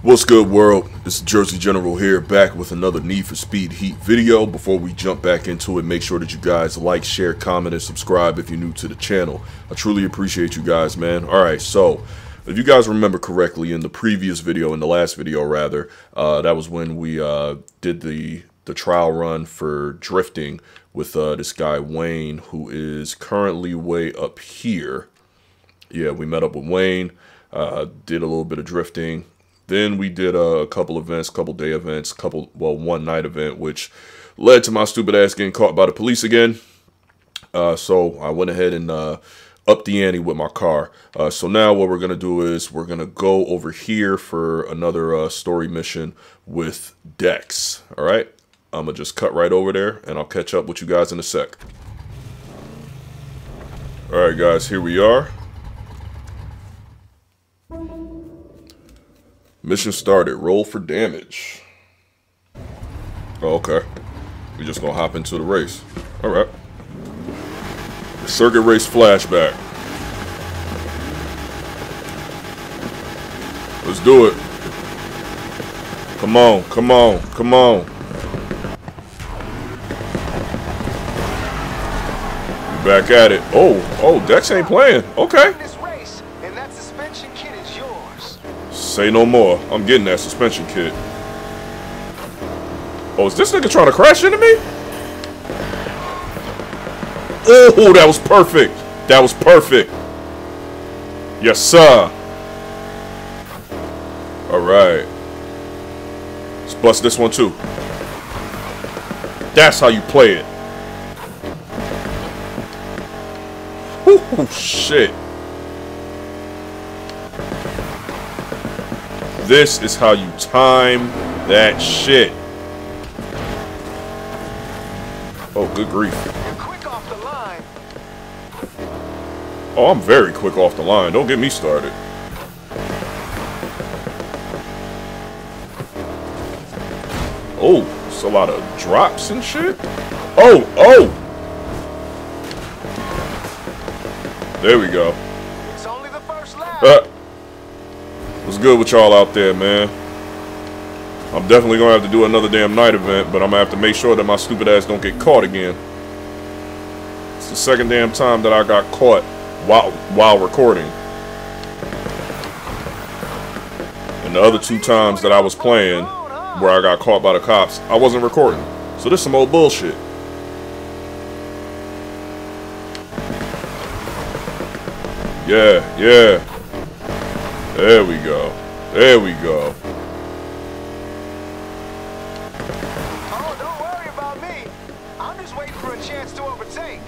What's good world? It's Jerzy General here back with another Need for Speed Heat video. Before we jump back into it, make sure that you guys like, share, comment, and subscribe if you're new to the channel. I truly appreciate you guys, man. Alright, so if you guys remember correctly in the previous video, in the last video rather, uh, that was when we uh, did the, the trial run for drifting with uh, this guy Wayne who is currently way up here. Yeah, we met up with Wayne, uh, did a little bit of drifting, then we did a couple events, couple day events, couple well one night event, which led to my stupid ass getting caught by the police again. Uh, so I went ahead and uh, upped the ante with my car. Uh, so now what we're gonna do is we're gonna go over here for another uh, story mission with Dex. All right, I'm gonna just cut right over there, and I'll catch up with you guys in a sec. All right, guys, here we are. Mission started. Roll for damage. Oh, okay. We just gonna hop into the race. Alright. Circuit race flashback. Let's do it. Come on, come on, come on. back at it. Oh, oh, Dex ain't playing. Okay. Say no more. I'm getting that suspension kit. Oh, is this nigga trying to crash into me? Oh, that was perfect. That was perfect. Yes, sir. All right. Let's bust this one too. That's how you play it. Oh, shit. This is how you time that shit. Oh, good grief. Oh, I'm very quick off the line. Don't get me started. Oh, it's a lot of drops and shit. Oh, oh! There we go. It's only the first lap. Uh, What's good with y'all out there, man? I'm definitely gonna have to do another damn night event, but I'm gonna have to make sure that my stupid ass don't get caught again. It's the second damn time that I got caught while while recording. And the other two times that I was playing where I got caught by the cops, I wasn't recording. So this is some old bullshit. Yeah, yeah. There we go. There we go. Oh, don't worry about me. I'm just waiting for a chance to overtake.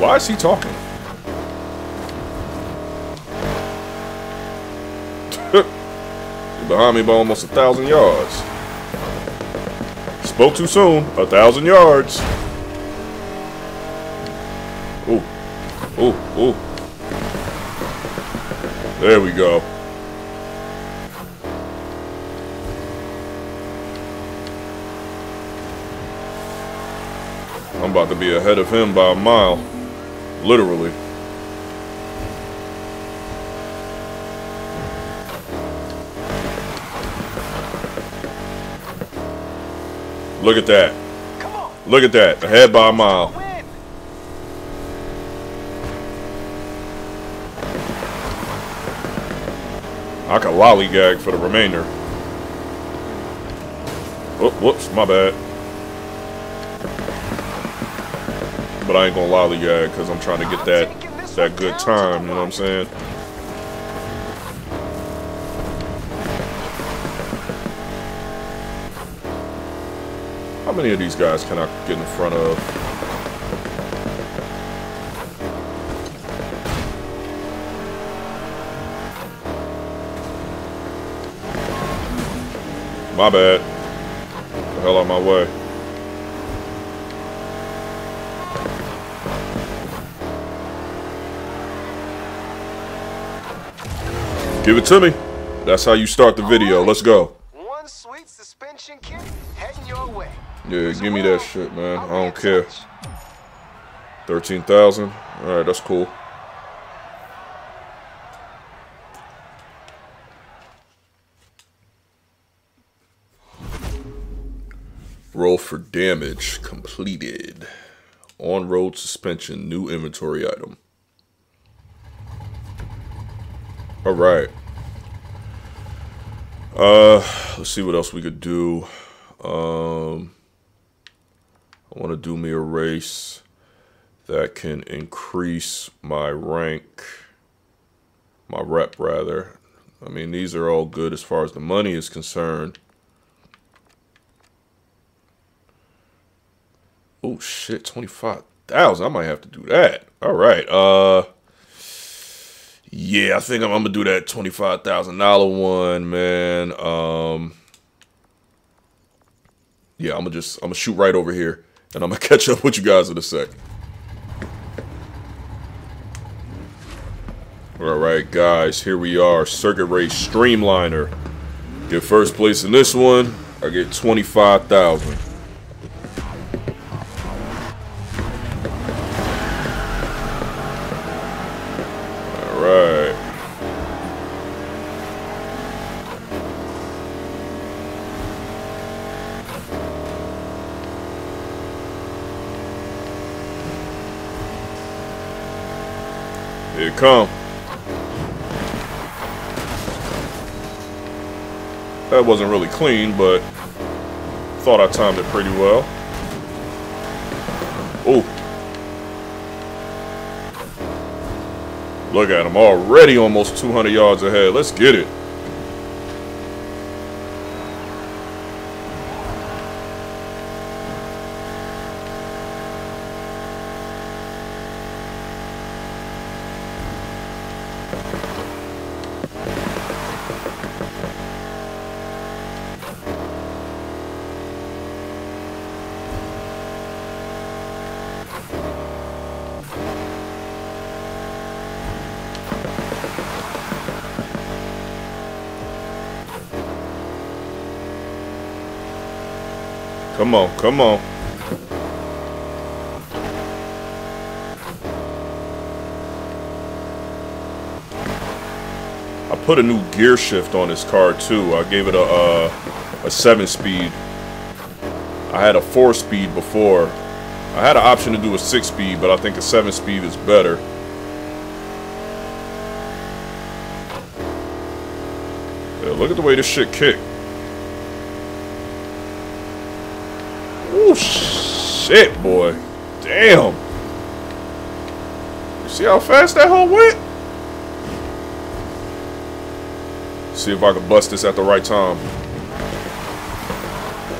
Why is he talking? Behind me by almost a thousand yards. Spoke too soon. A thousand yards. Ooh. Ooh, ooh. There we go. I'm about to be ahead of him by a mile. Literally. Look at that. Look at that. Ahead by a mile. I can lollygag for the remainder. Oh, whoops, my bad. But I ain't gonna lollygag because I'm trying to get that that good time, you know what I'm saying? How many of these guys can I get in front of? My bad. The hell out of my way. Give it to me. That's how you start the video. Let's go. One sweet suspension kit heading your way. Yeah, give me that shit, man. I don't care. 13,000. All right, that's cool. Roll for damage completed. On-road suspension, new inventory item. All right. Uh, let's see what else we could do. Um, I want to do me a race that can increase my rank, my rep rather. I mean, these are all good as far as the money is concerned. Oh shit, 25,000. I might have to do that. All right. Uh Yeah, I think I'm, I'm going to do that $25,000 one, man. Um Yeah, I'm going to just I'm going to shoot right over here and I'm going to catch up with you guys in a sec. All right, guys, here we are. Circuit Race Streamliner. Get first place in this one. I get 25,000. Come. That wasn't really clean, but thought I timed it pretty well. Oh. Look at him, already almost 200 yards ahead. Let's get it. Come on, come on. I put a new gear shift on this car too. I gave it a uh, a seven speed. I had a four speed before. I had an option to do a six speed, but I think a seven speed is better. Yeah, look at the way this shit kicked. Oh, shit, boy. Damn. You see how fast that hole went? See if I can bust this at the right time.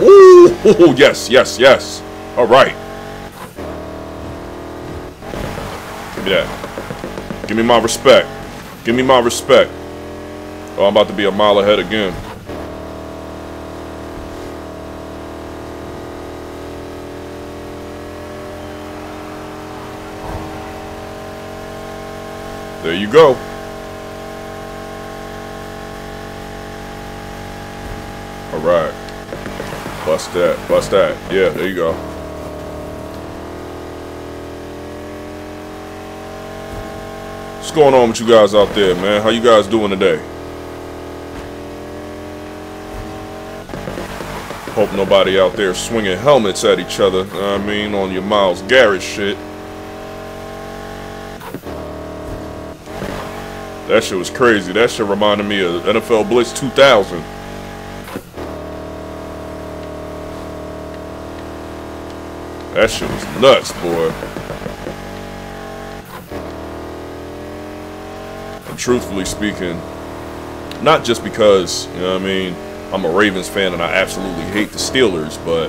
Ooh, yes, yes, yes. All right. Give me that. Give me my respect. Give me my respect. Oh, I'm about to be a mile ahead again. There you go. Alright. Bust that. Bust that. Yeah, there you go. What's going on with you guys out there, man? How you guys doing today? Hope nobody out there swinging helmets at each other. I mean, on your Myles Garrett shit. That shit was crazy. That shit reminded me of NFL Blitz 2000. That shit was nuts, boy. And truthfully speaking, not just because, you know what I mean, I'm a Ravens fan and I absolutely hate the Steelers, but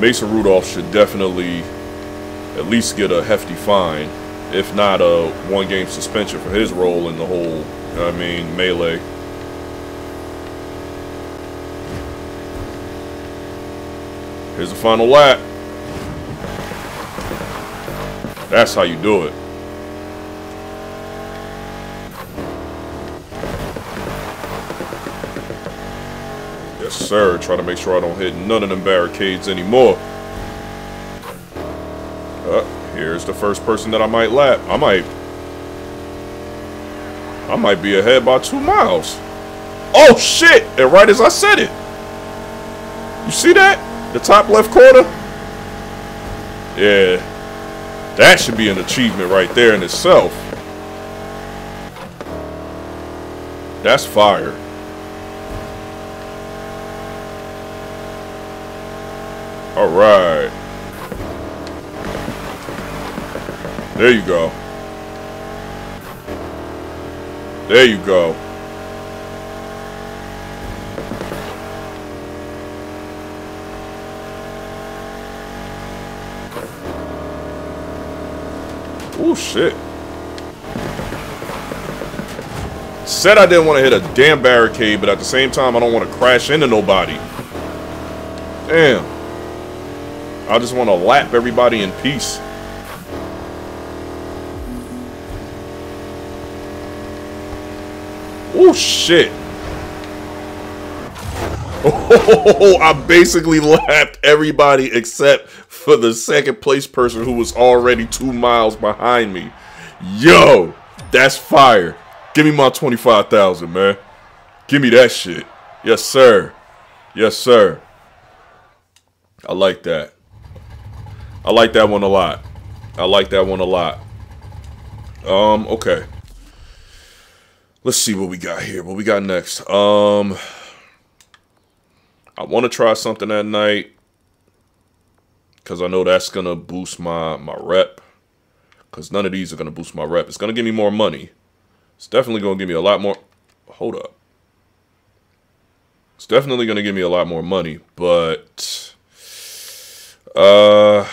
Mason Rudolph should definitely at least get a hefty fine if not a one game suspension for his role in the whole, I mean, melee. Here's the final lap. That's how you do it. Yes, sir. Try to make sure I don't hit none of them barricades anymore. The first person that I might lap. I might... I might be ahead by two miles. Oh, shit! And right as I said it. You see that? The top left corner? Yeah. That should be an achievement right there in itself. That's fire. All right. There you go. There you go. Oh shit. Said I didn't want to hit a damn barricade, but at the same time, I don't want to crash into nobody. Damn. I just want to lap everybody in peace. Oh shit. Oh, I basically lapped everybody except for the second place person who was already two miles behind me. Yo, that's fire. Give me my 25,000, man. Give me that shit. Yes, sir. Yes, sir. I like that. I like that one a lot. I like that one a lot. Um, okay. Let's see what we got here. What we got next. Um, I want to try something at night because I know that's gonna boost my my rep. Because none of these are gonna boost my rep. It's gonna give me more money. It's definitely gonna give me a lot more. Hold up. It's definitely gonna give me a lot more money, but uh,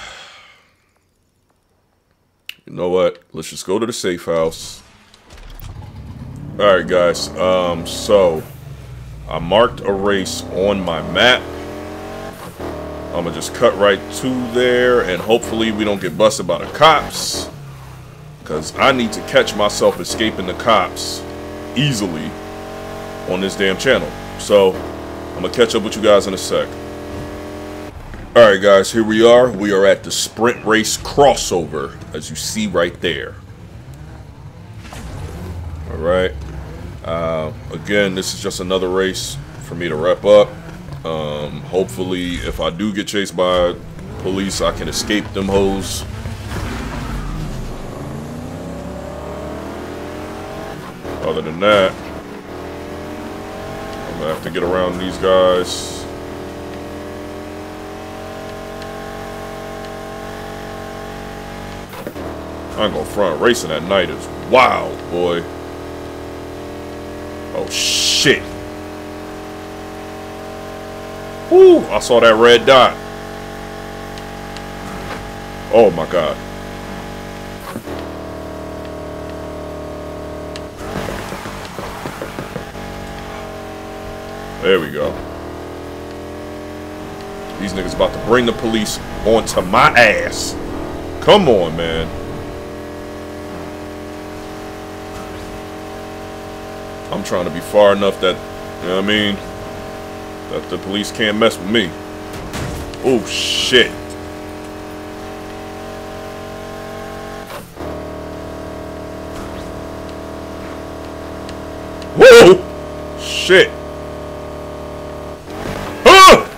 you know what? Let's just go to the safe house. All right, guys. Um, so I marked a race on my map. I'm gonna just cut right to there and hopefully we don't get busted by the cops. Cause I need to catch myself escaping the cops easily on this damn channel. So I'm gonna catch up with you guys in a sec. Alright guys, here we are. We are at the sprint race crossover, as you see right there. Alright. Uh, again, this is just another race for me to wrap up. Um, hopefully, if I do get chased by police, I can escape them hoes. Other than that, I'm gonna have to get around these guys. I'm gonna front racing at night is wild, boy. Oh shit. Woo! I saw that red dot. Oh my god. There we go. These niggas about to bring the police onto my ass. Come on, man. I'm trying to be far enough that, you know what I mean? That the police can't mess with me. Oh, shit. Whoa! Shit. Ah!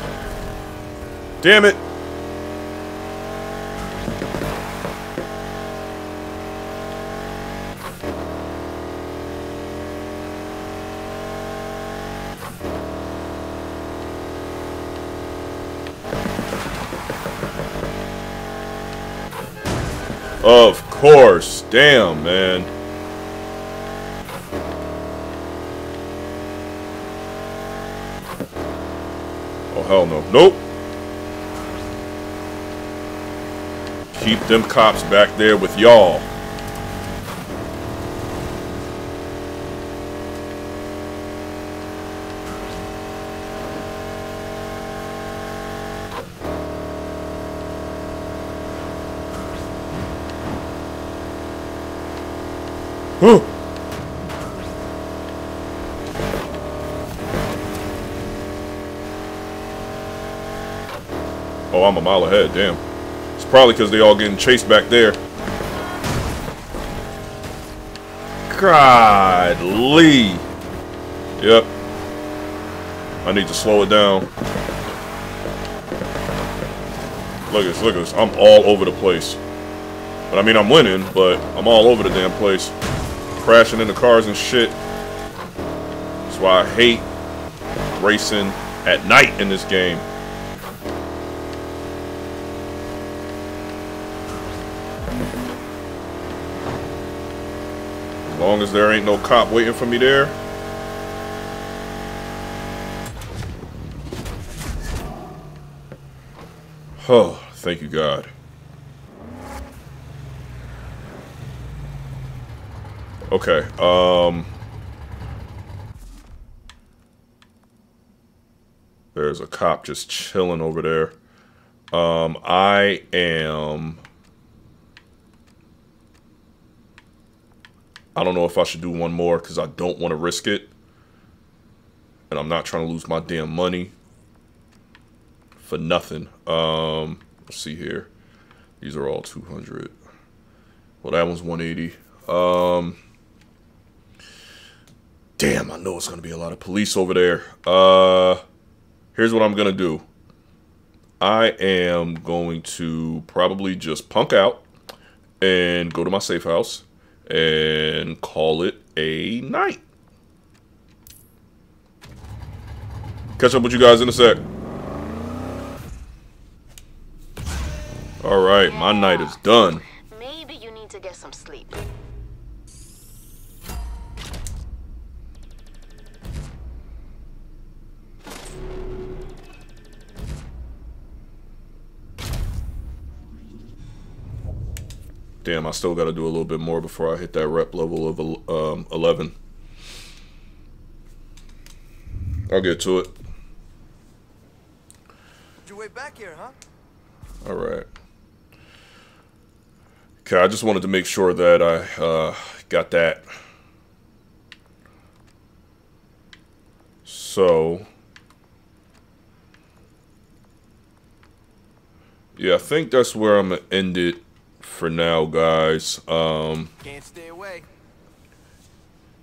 Damn it. Of course. Damn, man. Oh, hell no. Nope. Keep them cops back there with y'all. Huh. Oh, I'm a mile ahead, damn. It's probably because they all getting chased back there. God, Lee. Yep. I need to slow it down. Look at this, look at this. I'm all over the place. But I mean, I'm winning, but I'm all over the damn place. Crashing into cars and shit. That's why I hate racing at night in this game. As long as there ain't no cop waiting for me there. Oh, thank you, God. Okay, um... There's a cop just chilling over there. Um, I am... I don't know if I should do one more because I don't want to risk it. And I'm not trying to lose my damn money for nothing. Um, let's see here. These are all 200. Well, that one's 180. Um... Damn, I know it's going to be a lot of police over there. Uh, here's what I'm going to do. I am going to probably just punk out and go to my safe house and call it a night. Catch up with you guys in a sec. All right, my night is done. Damn, I still got to do a little bit more before I hit that rep level of um, 11. I'll get to it. Your way back here, huh? All right. Okay, I just wanted to make sure that I uh, got that. So, yeah, I think that's where I'm going to end it for now, guys. Um, Can't stay away.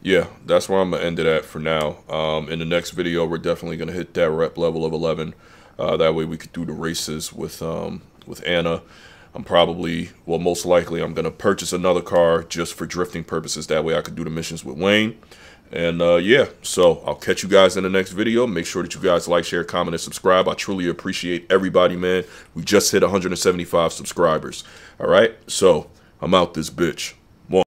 Yeah, that's where I'm going to end it at for now. Um, in the next video, we're definitely going to hit that rep level of 11. Uh, that way we could do the races with um, with Anna. I'm probably, well, most likely I'm going to purchase another car just for drifting purposes. That way I could do the missions with Wayne. And uh, yeah, so I'll catch you guys in the next video. Make sure that you guys like, share, comment, and subscribe. I truly appreciate everybody, man. We just hit 175 subscribers. All right, so I'm out this bitch.